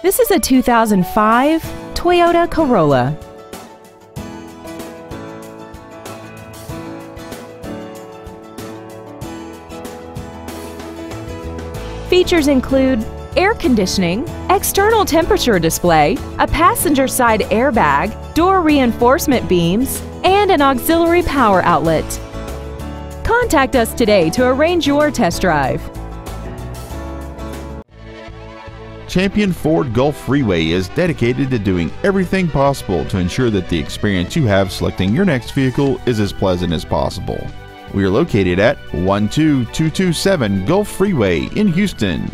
This is a 2005 Toyota Corolla. Features include air conditioning, external temperature display, a passenger side airbag, door reinforcement beams, and an auxiliary power outlet. Contact us today to arrange your test drive. Champion Ford Gulf Freeway is dedicated to doing everything possible to ensure that the experience you have selecting your next vehicle is as pleasant as possible. We are located at 12227 Gulf Freeway in Houston.